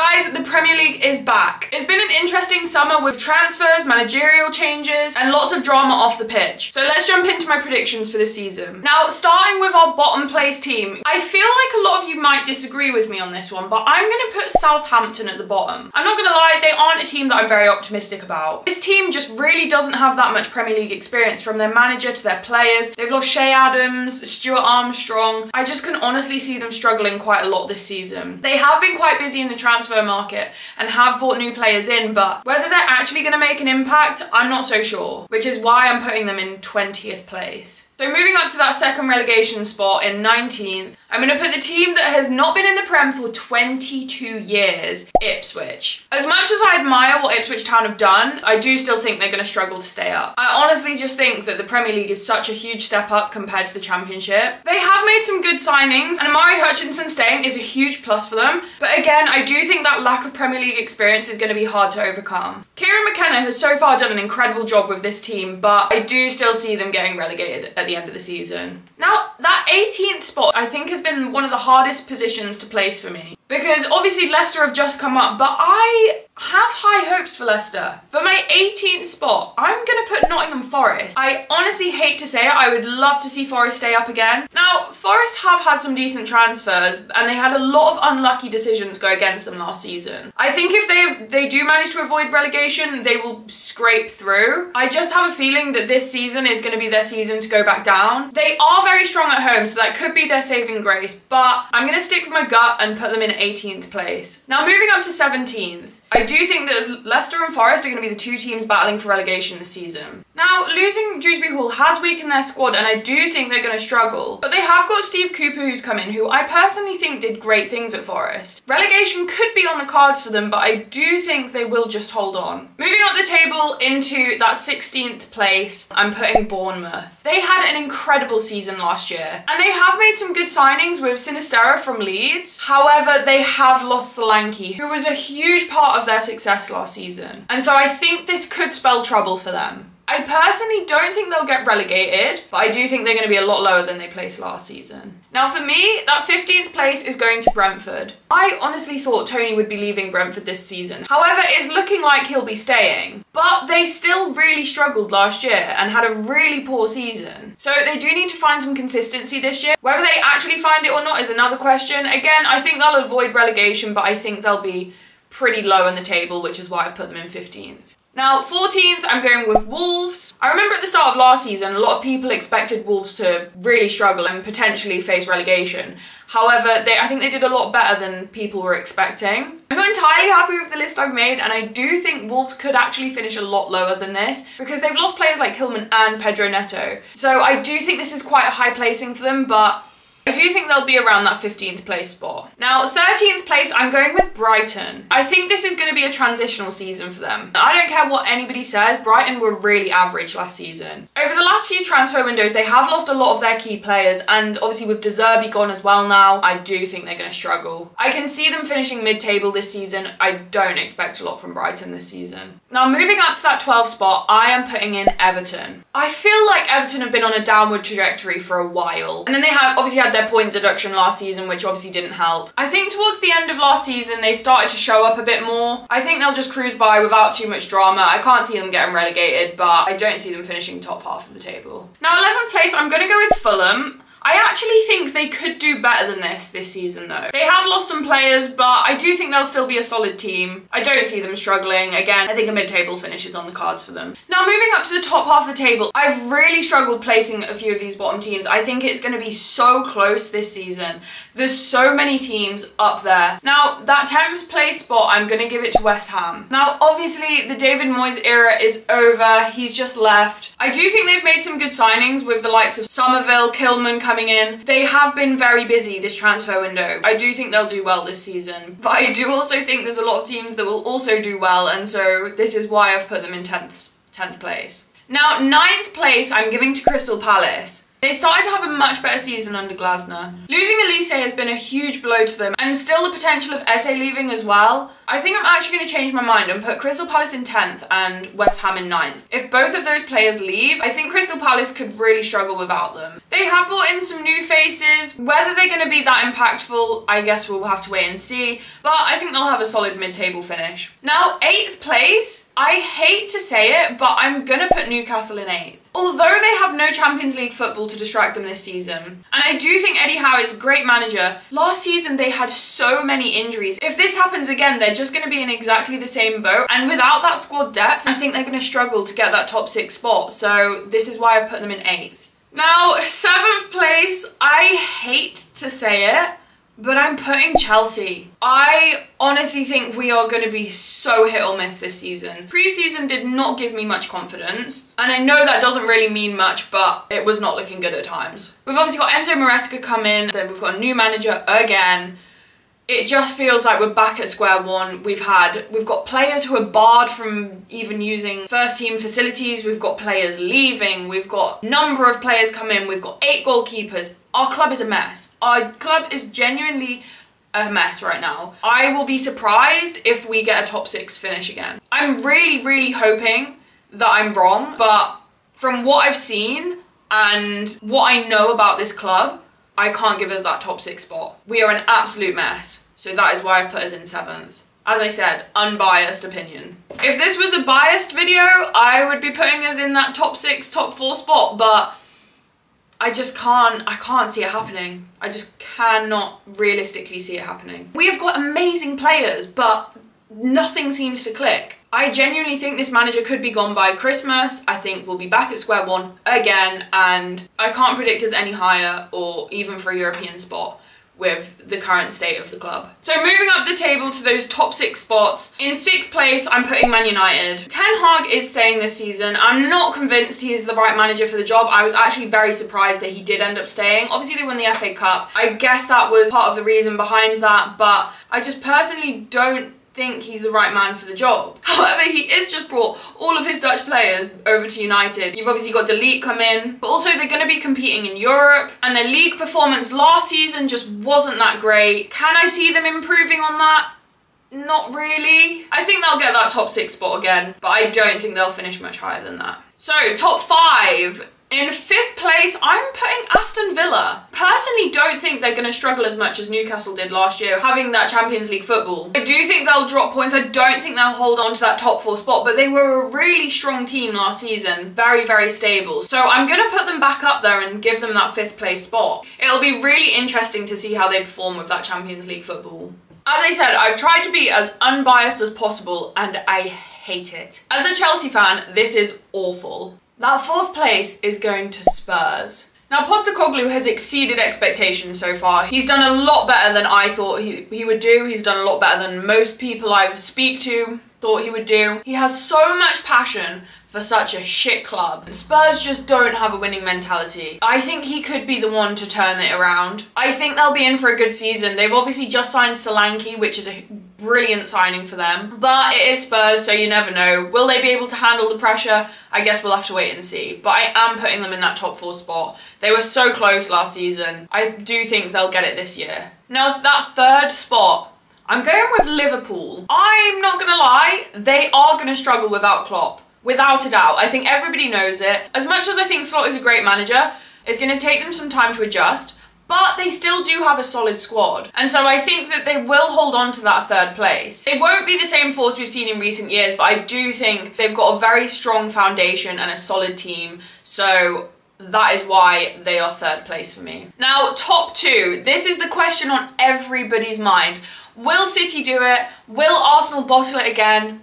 Sky Guys, the Premier League is back. It's been an interesting summer with transfers, managerial changes, and lots of drama off the pitch. So let's jump into my predictions for the season. Now, starting with our bottom place team, I feel like a lot of you might disagree with me on this one, but I'm going to put Southampton at the bottom. I'm not going to lie, they aren't a team that I'm very optimistic about. This team just really doesn't have that much Premier League experience from their manager to their players. They've lost Che Adams, Stuart Armstrong. I just can honestly see them struggling quite a lot this season. They have been quite busy in the transfer market and have brought new players in, but whether they're actually going to make an impact, I'm not so sure, which is why I'm putting them in 20th place. So moving up to that second relegation spot in 19th, I'm going to put the team that has not been in the Prem for 22 years, Ipswich. As much as I admire what Ipswich Town have done, I do still think they're going to struggle to stay up. I honestly just think that the Premier League is such a huge step up compared to the Championship. They have made some good signings, and Omari Hutchinson staying is a huge plus for them, but again, I do think that lack of Premier League experience is going to be hard to overcome. Kieran McKenna has so far done an incredible job with this team, but I do still see them getting relegated at the end of the season. Now, that 18th spot I think has been one of the hardest positions to place for me because obviously Leicester have just come up, but I have high hopes for Leicester. For my 18th spot, I'm gonna put Nottingham Forest. I honestly hate to say it, I would love to see Forest stay up again. Now, Forest have had some decent transfers, and they had a lot of unlucky decisions go against them last season. I think if they, they do manage to avoid relegation, they will scrape through. I just have a feeling that this season is gonna be their season to go back down. They are very strong at home, so that could be their saving grace, but I'm gonna stick with my gut and put them in 18th place. Now moving up to 17th. I do think that Leicester and Forest are going to be the two teams battling for relegation this season. Now, losing Dewsbury Hall has weakened their squad and I do think they're going to struggle. But they have got Steve Cooper who's come in, who I personally think did great things at Forest. Relegation could be on the cards for them, but I do think they will just hold on. Moving up the table into that 16th place, I'm putting Bournemouth. They had an incredible season last year and they have made some good signings with Sinisterra from Leeds. However, they have lost Solanke, who was a huge part of of their success last season. And so I think this could spell trouble for them. I personally don't think they'll get relegated, but I do think they're going to be a lot lower than they placed last season. Now for me, that 15th place is going to Brentford. I honestly thought Toney would be leaving Brentford this season. However, it's looking like he'll be staying. But they still really struggled last year and had a really poor season. So they do need to find some consistency this year. Whether they actually find it or not is another question. Again, I think they'll avoid relegation, but I think they'll be pretty low on the table, which is why I've put them in 15th. Now, 14th, I'm going with Wolves. I remember at the start of last season, a lot of people expected Wolves to really struggle and potentially face relegation. However, they, I think they did a lot better than people were expecting. I'm not entirely happy with the list I've made, and I do think Wolves could actually finish a lot lower than this because they've lost players like Kilman and Pedro Neto. So I do think this is quite a high placing for them, but I do think they'll be around that 15th place spot. Now, 13th place, I'm going with Brighton. I think this is going to be a transitional season for them. I don't care what anybody says, Brighton were really average last season. Over the last few transfer windows, they have lost a lot of their key players, and obviously with De Zerbi gone as well now, I do think they're going to struggle. I can see them finishing mid-table this season. I don't expect a lot from Brighton this season. Now, moving up to that 12th spot, I am putting in Everton. I feel like Everton have been on a downward trajectory for a while, and then they have obviously had had their point deduction last season, which obviously didn't help. I think towards the end of last season, they started to show up a bit more. I think they'll just cruise by without too much drama. I can't see them getting relegated, but I don't see them finishing top half of the table. Now, 11th place, I'm going to go with Fulham. I actually think they could do better than this this season though. They have lost some players, but I do think they'll still be a solid team. I don't see them struggling. Again, I think a mid-table finish is on the cards for them. Now moving up to the top half of the table, I've really struggled placing a few of these bottom teams. I think it's going to be so close this season. There's so many teams up there. Now, that 10th place spot, I'm going to give it to West Ham. Now, obviously, the David Moyes era is over. He's just left. I do think they've made some good signings with the likes of Summerville, Kilman coming in. They have been very busy this transfer window. I do think they'll do well this season. But I do also think there's a lot of teams that will also do well, and so this is why I've put them in 10th, 10th place. Now, ninth place I'm giving to Crystal Palace. They started to have a much better season under Glasner. Losing Olise has been a huge blow to them and still the potential of Eze leaving as well. I think I'm actually going to change my mind and put Crystal Palace in 10th and West Ham in 9th. If both of those players leave, I think Crystal Palace could really struggle without them. They have brought in some new faces. Whether they're going to be that impactful, I guess we'll have to wait and see. But I think they'll have a solid mid-table finish. Now, 8th place, I hate to say it, but I'm going to put Newcastle in 8th. Although they have no Champions League football to distract them this season, and I do think Eddie Howe is a great manager, last season they had so many injuries. If this happens again, they're just going to be in exactly the same boat, and without that squad depth, I think they're going to struggle to get that top six spot, so this is why I've put them in 8th. Now, 7th place, I hate to say it, but I'm putting Chelsea. I honestly think we are going to be so hit or miss this season. Pre-season did not give me much confidence, and I know that doesn't really mean much, but it was not looking good at times. We've obviously got Enzo Maresca come in, then we've got a new manager again, it just feels like we're back at square one. We've had, we've got players who are barred from even using first team facilities. We've got players leaving. We've got number of players come in. We've got eight goalkeepers. Our club is a mess. Our club is genuinely a mess right now. I will be surprised if we get a top six finish again. I'm really, really hoping that I'm wrong, but from what I've seen and what I know about this club, I can't give us that top six spot. We are an absolute mess. So that is why I've put us in seventh. As I said, unbiased opinion. If this was a biased video, I would be putting us in that top six, top four spot, but I just can't, I can't see it happening. I just cannot realistically see it happening. We have got amazing players, but nothing seems to click. I genuinely think this manager could be gone by Christmas. I think we'll be back at square one again, and I can't predict us any higher or even for a European spot with the current state of the club. So moving up the table to those top six spots, in sixth place I'm putting Man United. Ten Hag is staying this season. I'm not convinced he is the right manager for the job. I was actually very surprised that he did end up staying. Obviously they won the FA Cup. I guess that was part of the reason behind that, but I just personally don't think he's the right man for the job. However, he is just brought all of his Dutch players over to United. You've obviously got De Ligt come in, but also they're going to be competing in Europe, and their league performance last season just wasn't that great. Can I see them improving on that? Not really. I think they'll get that top six spot again, but I don't think they'll finish much higher than that. So, top five. In fifth place, I'm putting Aston Villa. Personally, don't think they're going to struggle as much as Newcastle did last year, having that Champions League football. I do think they'll drop points. I don't think they'll hold on to that top four spot, but they were a really strong team last season. Very, very stable. So I'm going to put them back up there and give them that fifth place spot. It'll be really interesting to see how they perform with that Champions League football. As I said, I've tried to be as unbiased as possible, and I hate it. As a Chelsea fan, this is awful. That fourth place is going to Spurs. Now, Postecoglou has exceeded expectations so far. He's done a lot better than I thought he, he would do. He's done a lot better than most people I speak to thought he would do. He has so much passion for such a shit club. Spurs just don't have a winning mentality. I think he could be the one to turn it around. I think they'll be in for a good season. They've obviously just signed Solanke, which is a brilliant signing for them. But it is Spurs, so you never know. Will they be able to handle the pressure? I guess we'll have to wait and see. But I am putting them in that top four spot. They were so close last season. I do think they'll get it this year. Now, that third spot, I'm going with Liverpool. I'm not gonna lie, they are gonna struggle without Klopp. Without a doubt. I think everybody knows it. As much as I think Slot is a great manager, it's to take them some time to adjust, but they still do have a solid squad. And so I think that they will hold on to that third place. It won't be the same force we've seen in recent years, but I do think they've got a very strong foundation and a solid team. So that is why they are third place for me. Now, top two. This is the question on everybody's mind. Will City do it? Will Arsenal bottle it again?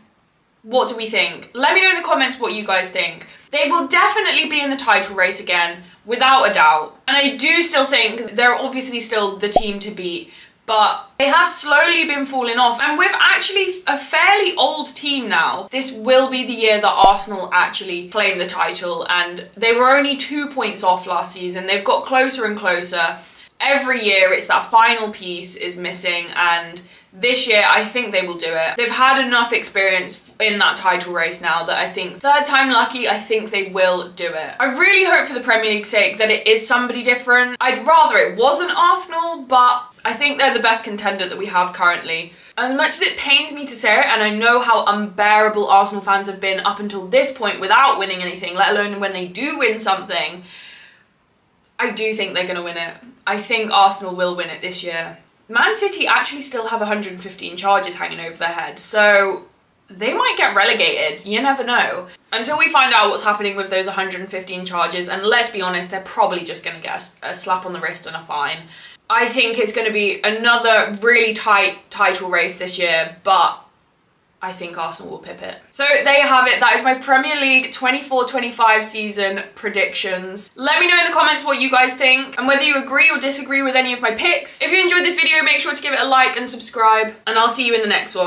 What do we think? Let me know in the comments what you guys think. They will definitely be in the title race again, without a doubt. And I do still think they're obviously still the team to beat, but they have slowly been falling off. And with actually a fairly old team now, this will be the year that Arsenal actually claim the title. And they were only two points off last season. They've got closer and closer. Every year it's that final piece is missing and this year I think they will do it. They've had enough experience in that title race now that I think third time lucky, I think they will do it. I really hope for the Premier League's sake that it is somebody different. I'd rather it wasn't Arsenal, but I think they're the best contender that we have currently. As much as it pains me to say it, and I know how unbearable Arsenal fans have been up until this point without winning anything, let alone when they do win something, I do think they're going to win it. I think Arsenal will win it this year. Man City actually still have 115 charges hanging over their head, so they might get relegated. You never know. Until we find out what's happening with those 115 charges, and let's be honest, they're probably just going to get a, a slap on the wrist and a fine. I think it's going to be another really tight title race this year, but I think Arsenal will pip it. So there you have it. That is my Premier League 24-25 season predictions. Let me know in the comments what you guys think and whether you agree or disagree with any of my picks. If you enjoyed this video, make sure to give it a like and subscribe, and I'll see you in the next one.